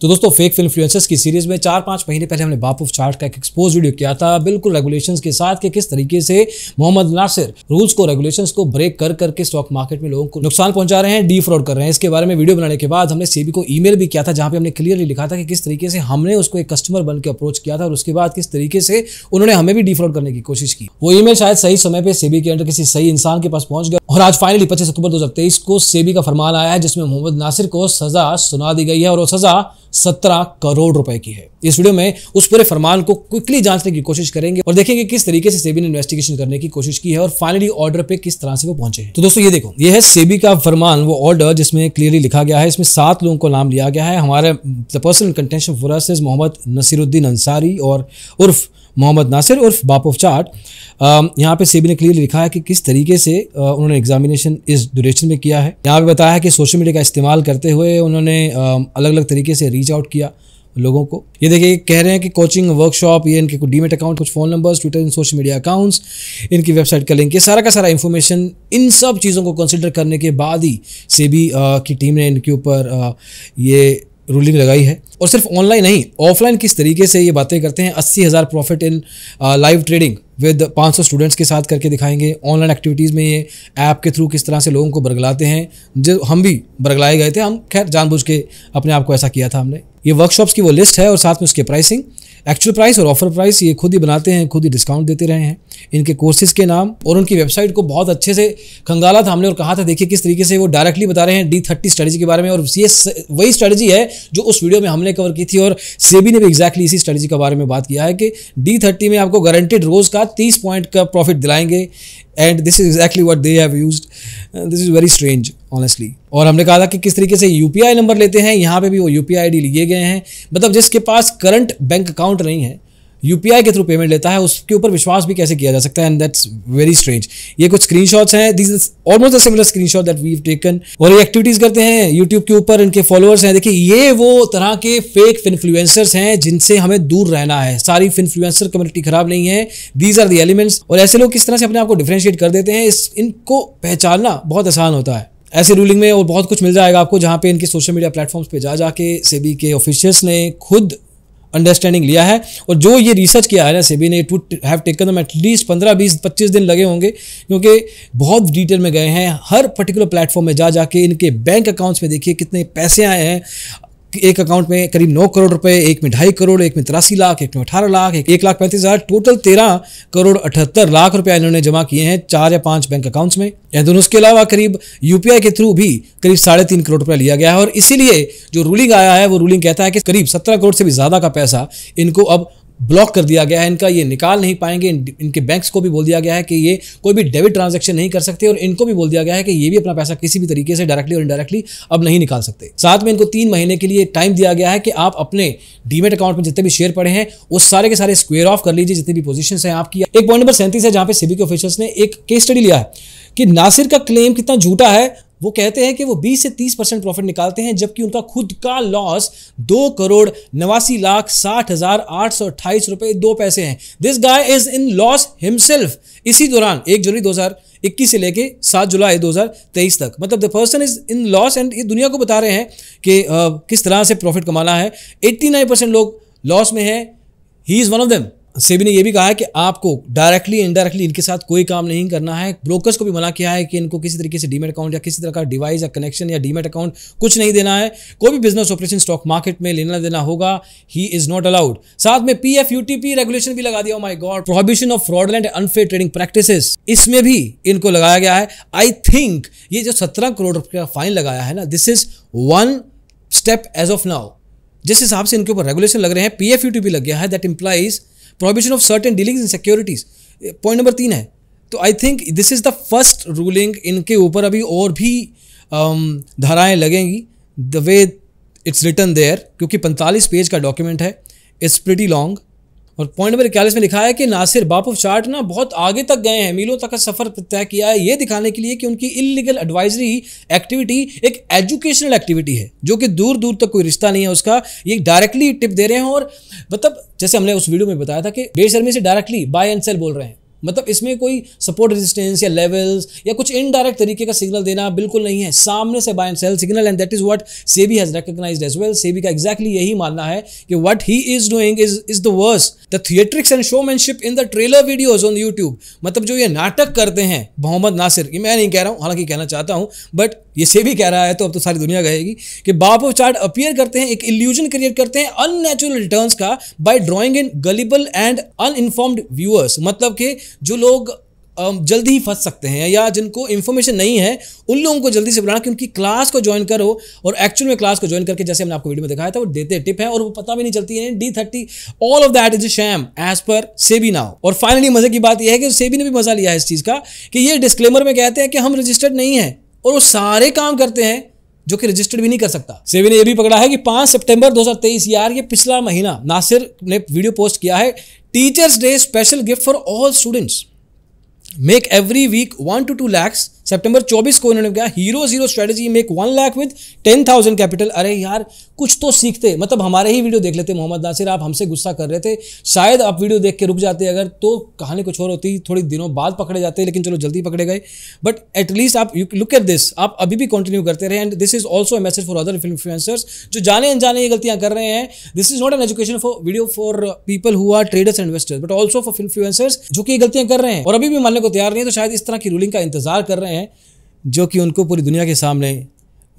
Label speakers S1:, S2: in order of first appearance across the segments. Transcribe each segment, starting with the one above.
S1: तो दोस्तों fake influencers की सीरीज़ में चार पाँच महीने पहले हमने बाप ऑफ़ चार्ट का एक एक्सपोज वीडियो किया था। बिल्कुल रेगुलेशंस के साथ कि किस तरीके से मोहम्मद नासिर रूल्स को रेगुलेशंस को ब्रेक कर करके स्टॉक मार्केट में लोगों को नुकसान पहुँचा रहे हैं डी फ्रॉड कर रहे हैं। इसके बारे में वीडियो बनाने के बाद हमने सेबी को ईमेल भी किया था, जहाँ पे हमने क्लियरली लिखा था कि किस तरीके से हमने उसको एक कस्टमर बन के अप्रोच किया था और उसके बाद किस तरीके से उन्होंने हमें भी डिफ्रॉड करने की कोशिश की। वो ईमेल शायद सही समय पर सेबी के अंदर किसी सही इंसान के पास पहुँच गया और आज फाइनली पच्चीस अक्टूबर दो हज़ार तेईस को सेबी का फरमान आया है, जिसमें मोहम्मद नासिर को सजा सुना दी गई है और वो सजा सत्रह करोड़ रुपए की है। इस वीडियो में उस पूरे फरमान को क्विकली जांचने की कोशिश करेंगे और देखेंगे किस तरीके से सेबी ने इन्वेस्टिगेशन करने की कोशिश की है और फाइनली ऑर्डर पे किस तरह से वो पहुँचे तो दोस्तों, ये देखो, ये है सेबी का फरमान, वो ऑर्डर जिसमें क्लियरली लिखा गया है, इसमें सात लोगों को नाम लिया गया है। हमारे the person contention for Mohammad Nasiruddin Ansari और उर्फ़ मोहम्मद नासिर उर्फ़ बाप चार्ट यहाँ पे सेबी ने क्लियरली लिखा है कि किस तरीके से उन्होंने एग्जामिनेशन इस ड्यूरेशन में किया है। यहाँ पे बताया है कि सोशल मीडिया का इस्तेमाल करते हुए उन्होंने अलग अलग तरीके से रीच आउट किया लोगों को। ये देखिए कह रहे हैं कि कोचिंग वर्कशॉप ये इनके डीमेट अकाउंट कुछ फ़ोन नंबर्स ट्विटर इन सोशल मीडिया अकाउंट्स इनकी वेबसाइट का लिंक ये सारा का सारा इन्फॉर्मेशन इन सब चीज़ों को कंसिडर करने के बाद ही सेबी की टीम ने इनके ऊपर ये रूलिंग लगाई है। और सिर्फ़ ऑनलाइन नहीं ऑफलाइन किस तरीके से ये बातें करते हैं? अस्सी हज़ार profit in live trading with 500 students के साथ करके दिखाएँगे। ऑनलाइन एक्टिविटीज़ में ये ऐप के थ्रू किस तरह से लोगों को बरगलाते हैं। जो हम भी बरगलाए गए थे, हम खैर जानबूझ के अपने आप को ऐसा किया था हमने। ये वर्कशॉप्स की वो लिस्ट है और साथ में उसके प्राइसिंग एक्चुअल प्राइस और ऑफ़र प्राइस ये खुद ही बनाते हैं, खुद ही डिस्काउंट देते रहे हैं। इनके कोर्सेज के नाम और उनकी वेबसाइट को बहुत अच्छे से खंगाला था हमने और कहा था, देखिए किस तरीके से वो डायरेक्टली बता रहे हैं डी थर्टी स्ट्रेटजी के बारे में और ये वही स्ट्रेटजी है जो उस वीडियो में हमने कवर की थी और सेबी ने भी एक्जैक्टली इसी स्ट्रेटजी के बारे में बात किया है कि डी थर्टी में आपको गारंटेड रोज का तीस पॉइंट का profit दिलाएँगे। And this is exactly what they have use this is very strange honestly और हमने कहा था कि किस तरीके से यूपीआई नंबर लेते हैं, यहाँ पे भी वो यूपीआई आईडी लिए गए हैं। मतलब जिसके पास करंट बैंक अकाउंट नहीं है यूपीआई के थ्रू पेमेंट लेता है, उसके ऊपर विश्वास भी कैसे किया जा सकता है? एंड दैट्स वेरी स्ट्रेंज ये कुछ स्क्रीनशॉट्स हैं। This almost similar screenshot that we taken और ये एक्टिविटीज़ करते हैं यूट्यूब के ऊपर, इनके फॉलोअर्स हैं। देखिए, ये वो तरह के फेक इन्फ्लुएंसर्स हैं जिनसे हमें दूर रहना है। सारी इन्फ्लुएंसर कम्युनिटी खराब नहीं है। दीज आर द एलिमेंट्स और ऐसे लोग किस तरह से अपने आप को डिफ्रेंशिएट कर देते हैं, इस इनको पहचानना बहुत आसान होता है। ऐसे रूलिंग में और बहुत कुछ मिल जाएगा आपको जहाँ पे इनके सोशल मीडिया प्लेटफॉर्म्स पे जा जाके सेबी के ऑफिशियल्स ने खुद अंडरस्टैंडिंग लिया है। और जो ये रिसर्च किया है ना, सेबी ने it would have taken them at least पंद्रह, बीस, पच्चीस दिन लगे होंगे, क्योंकि बहुत डिटेल में गए हैं। हर पर्टिकुलर प्लेटफॉर्म में जा जाके इनके बैंक अकाउंट्स में देखिए कितने पैसे आए हैं। एक अकाउंट में करीब नौ करोड़ रुपए एक में ढाई करोड़ एक में तिरासी लाख एक में अठारह लाख एक, एक लाख पैंतीस हज़ार टोटल तेरह करोड़ अठहत्तर लाख रुपया इन्होंने जमा किए हैं चार या पाँच बैंक अकाउंट्स में। या दोनों उसके अलावा करीब यूपीआई के थ्रू भी करीब साढ़े तीन करोड़ रुपया लिया गया है और इसीलिए जो रूलिंग आया है वो रूलिंग कहता है कि करीब सत्रह करोड़ से भी ज़्यादा का पैसा इनको अब ब्लॉक कर दिया गया है, इनका ये निकाल नहीं पाएँगे इनके बैंक्स को भी बोल दिया गया है कि ये कोई भी डेबिट ट्रांजैक्शन नहीं कर सकते और इनको भी बोल दिया गया है कि ये भी अपना पैसा किसी भी तरीके से डायरेक्टली और इनडायरेक्टली अब नहीं निकाल सकते। साथ में इनको तीन महीने के लिए टाइम दिया गया है कि आप अपने डीमेट अकाउंट में जितने भी शेयर पड़े हैं, वो सारे के सारे स्क्वेयर ऑफ़ कर लीजिए, जितनी भी पोजिशन है आपकी। एक पॉइंट नंबर सैंतीस है जहाँ पे सिविक ऑफिसर्स ने एक केस स्टडी लिया है कि नासिर का क्लेम कितना झूठा है वो कहते हैं कि वो 20 से 30 परसेंट प्रॉफिट निकालते हैं, जबकि उनका खुद का लॉस दो करोड़ नवासी लाख साठ हज़ार आठ सौ अट्ठाईस रुपए दो पैसे हैं। This guy is in loss himself इसी दौरान, एक जनवरी 2021 से लेके 7 जुलाई 2023 तक मतलब the person is in loss and ये दुनिया को बता रहे हैं कि किस तरह से प्रॉफिट कमाना है। 89 परसेंट लोग लॉस में है। He is one of them SEBI ने यह भी कहा है कि आपको डायरेक्टली इनडायरेक्टली इनके साथ कोई काम नहीं करना है। ब्रोकर्स को भी मना किया है कि इनको किसी तरीके से डीमेट अकाउंट या किसी तरह का डिवाइस या कनेक्शन या डीमेट अकाउंट कुछ नहीं देना है। कोई भी बिज़नेस ऑपरेशन स्टॉक मार्केट में लेना देना होगा। ही इज़ नॉट अलाउड साथ में पी एफ़ यूटीपी रेगुलेशन भी लगा दिया। My god prohibition of fraud and unfair trading practice इसमें भी इनको लगाया गया है। आई थिंक ये जो सत्रह करोड़ रुपये का फाइन लगाया है ना this is one step as of now जिस हिसाब से इनके ऊपर रेगुलेशन लग रहे हैं P F U T UTP लग गया है। That implies prohibition of certain dealings in securities point number तीन है। तो I think this is the first ruling इनके ऊपर अभी और भी um, धाराएँ लगेंगी। The way it's written there क्योंकि पैंतालीस पेज का डॉक्यूमेंट है इट्स प्रिटी लॉन्ग और पॉइंट नंबर इक्यालीस में लिखा है कि नासिर बाप चार्ट ना बहुत आगे तक गए हैं। मीलों तक का सफ़र तय किया है। ये दिखाने के लिए कि उनकी इलीगल एडवाइजरी एक्टिविटी एक एजुकेशनल एक्टिविटी है, जो कि दूर दूर तक कोई रिश्ता नहीं है उसका। ये डायरेक्टली टिप दे रहे हैं और मतलब जैसे हमने उस वीडियो में बताया था कि बेशर्मी से डायरेक्टली बाय एंड सेल बोल रहे हैं। मतलब इसमें कोई सपोर्ट रेजिस्टेंस या लेवल्स या कुछ इनडायरेक्ट तरीके का सिग्नल देना बिल्कुल नहीं है। सामने से buy and sell signal and that is what SEBI has recognised as well SEBI का एग्जैक्टली exactly यही मानना है कि what he is doing is is the worse the theatrics and showmanship in the trailer videos on YouTube मतलब जो ये नाटक करते हैं, मोहम्मद नासिर, ये मैं नहीं कह रहा हूँ, हालाँकि कहना चाहता हूँ बट ये से भी कह रहा है तो अब तो सारी दुनिया कहेगी कि बाप चार्ट अपियर करते हैं, एक इल्यूजन क्रिएट करते हैं अननेचुरल रिटर्न्स का by drawing in gullible and uninformed viewers मतलब कि जो लोग जल्दी ही फंस सकते हैं या जिनको इन्फॉर्मेशन नहीं है, उन लोगों को जल्दी से बुलाना कि उनकी क्लास को ज्वाइन करो और एक्चुअल में क्लास को ज्वाइन करके, जैसे हमने आपको वीडियो में दिखाया था, वो देते टिप है और वो पता भी नहीं चलती है। D thirty all of that is sham as per SEBI now और फाइनली मज़े की बात यह है कि सेबी ने भी मज़ा लिया है इस चीज़ का, कि ये डिस्क्लेमर में कहते हैं कि हम रजिस्टर्ड नहीं है और वो सारे काम करते हैं जो कि रजिस्टर्ड भी नहीं कर सकता। सेबी ने यह भी पकड़ा है कि 5 सितंबर 2023 यार ये पिछला महीना, नासिर ने वीडियो पोस्ट किया है Teachers Day special gift for all students. Make every week 1 to 2 lakhs सितंबर 24 को उन्होंने कहा hero zero strategy make one lakh with ten thousand capital अरे यार, कुछ तो सीखते। मतलब हमारे ही वीडियो देख लेते, मोहम्मद नासिर, आप हमसे गुस्सा कर रहे थे। शायद आप वीडियो देख के रुक जाते अगर तो कहानी कुछ और होती, थोड़ी दिनों बाद पकड़े जाते, लेकिन चलो जल्दी पकड़े गए। बट एटलीस्ट आप लुक एट दिस आप अभी भी कंटिन्यू करते रहे and this is also a message for other film influencers जो जाने अनजाने ये गलतियाँ कर रहे हैं। This is not an education for video for people who are traders and investors but also for influencers जो कि गलतियाँ कर रहे हैं। और अभी भी मानने को तैयार नहीं है तो शायद इस तरह की रूलिंग का इंतज़ार कर रहे हैं। जो कि उनको पूरी दुनिया के सामने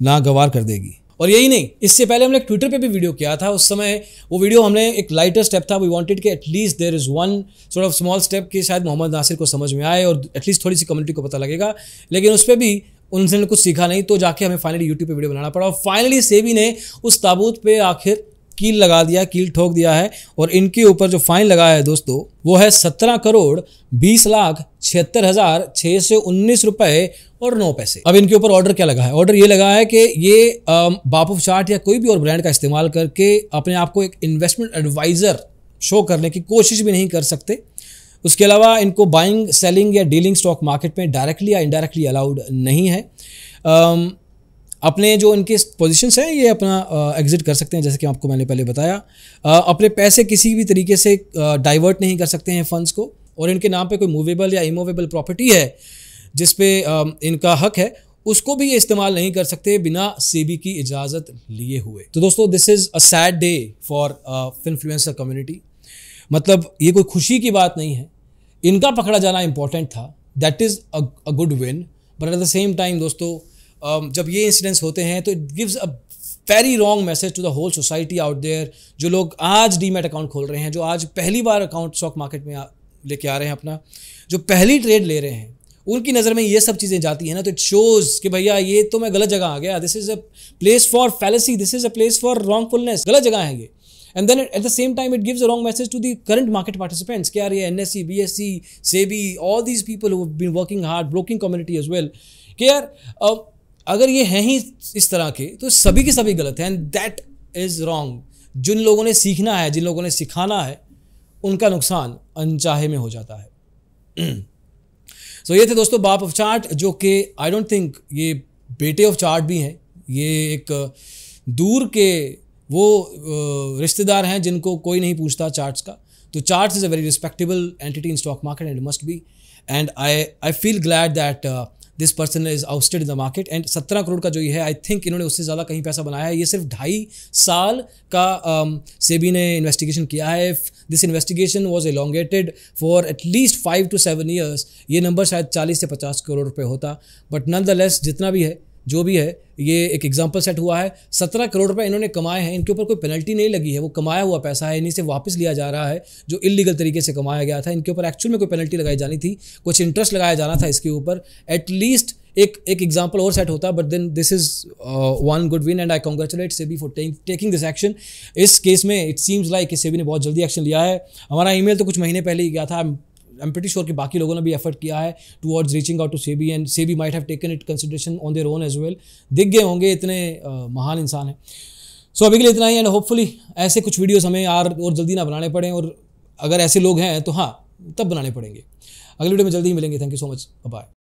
S1: नागवार कर देगी। और यही नहीं, इससे पहले हमने ट्विटर पे भी वीडियो किया था। उस समय वो वीडियो हमने एक लाइटर स्टेप था। वी वांटेड कि at least there is one sort of small step कि शायद मोहम्मद नासिर को समझ में आए और एटलीस्ट थोड़ी सी कम्युनिटी को पता लगेगा। लेकिन उस पर भी उनसे कुछ सीखा नहीं तो जाके हमें फाइनली यूट्यूब पे वीडियो बनाना पड़ा। और फाइनली सेबी ने उस ताबूत पे आखिर कील लगा दिया, कील ठोक दिया है और इनके ऊपर जो फाइन लगाया है दोस्तों, वो है सत्रह करोड़ बीस लाख छिहत्तर हज़ार छः सौ उन्नीस रुपए और नौ पैसे। अब इनके ऊपर ऑर्डर क्या लगा है? ऑर्डर ये लगा है कि ये बापू चार्ट या कोई भी और ब्रांड का इस्तेमाल करके अपने आप को एक इन्वेस्टमेंट एडवाइज़र शो करने की कोशिश भी नहीं कर सकते। उसके अलावा इनको बाइंग सेलिंग या डीलिंग स्टॉक मार्केट में डायरेक्टली या इनडायरेक्टली अलाउड नहीं है। अपने जो इनके पोजीशंस हैं, ये अपना एग्जिट कर सकते हैं, जैसे कि आपको मैंने पहले बताया। अपने पैसे किसी भी तरीके से डाइवर्ट नहीं कर सकते हैं फंड्स को, और इनके नाम पे कोई मूवेबल या इमूवेबल प्रॉपर्टी है, जिस पे इनका हक है, उसको भी ये इस्तेमाल नहीं कर सकते बिना सेबी की इजाज़त लिए हुए। तो दोस्तों this is a sad day for influencer community मतलब ये कोई खुशी की बात नहीं है। इनका पकड़ा जाना इंपॉर्टेंट था। That is a good win but at the same time दोस्तों जब ये इंसिडेंट्स होते हैं तो it gives a very wrong message to the whole society out there जो लोग आज डीमेट अकाउंट खोल रहे हैं, जो आज पहली बार अकाउंट स्टॉक मार्केट में लेके आ रहे हैं अपना, जो पहली ट्रेड ले रहे हैं, उनकी नज़र में ये सब चीज़ें जाती हैं ना तो इट शोज़ कि भैया ये तो मैं गलत जगह आ गया this is a place for fallacy this is a place for wrongfulness गलत जगह है ये। And then at the same time it gives a wrong message to the current market participants क्या ये N S C B S C SEBI all these people been working hard broking community as well कि यार अगर ये हैं ही इस तरह के तो सभी के सभी गलत हैं एंड दैट इज़ रॉन्ग जिन लोगों ने सीखना है जिन लोगों ने सिखाना है उनका नुकसान अनचाहे में हो जाता है। सो so, ये थे दोस्तों बाप ऑफ़ चार्ट जो कि आई डोंट थिंक ये बेटे ऑफ़ चार्ट भी हैं। ये एक दूर के वो रिश्तेदार हैं जिनको कोई नहीं पूछता चार्ट्स का। तो charts is a very respectable entity in stock market and must be and I I feel glad that this person is ousted in the market and सत्रह करोड़ का जो ये है आई थिंक इन्होंने उससे ज़्यादा कहीं पैसा बनाया है। ये सिर्फ़ ढाई साल का सेबी um, ने इन्वेस्टिगेशन किया है। This investigation was elongated for at least five to seven years ये नंबर शायद चालीस से पचास करोड़ रुपये होता। बट नन द लेस जितना भी है जो भी है, ये एक एग्ज़ाम्पल सेट हुआ है। सत्रह करोड़ रुपए इन्होंने कमाए हैं, इनके ऊपर कोई पेनल्टी नहीं लगी है। वो कमाया हुआ पैसा है, इन्हीं से वापस लिया जा रहा है, जो इलीगल तरीके से कमाया गया था। इनके ऊपर एक्चुअल में कोई पेनल्टी लगाई जानी थी, कुछ इंटरेस्ट लगाया जाना था इसके ऊपर। एटलीस्ट एक एक एग्ज़ाम्पल और सेट होता but then this is one good win and I congratulate SEBI for taking this action इस केस में इट सीम्स लाइक सेबी ने बहुत जल्दी एक्शन लिया है। हमारा ईमेल तो कुछ महीने पहले ही गया था। आई एम प्रटी श्योर कि बाकी लोगों ने भी एफर्ट किया है towards reaching out to SEBI and SEBI might have taken it consideration on their own as well दिख गए होंगे इतने uh, महान इंसान हैं। सो so, अभी के लिए इतना ही एंड होपफुली ऐसे कुछ वीडियोज़ हमें यार और जल्दी ना बनाने पड़े और अगर ऐसे लोग हैं तो हाँ तब बनाने पड़ेंगे। अगले वीडियो में जल्दी ही मिलेंगे। Thank you so much bye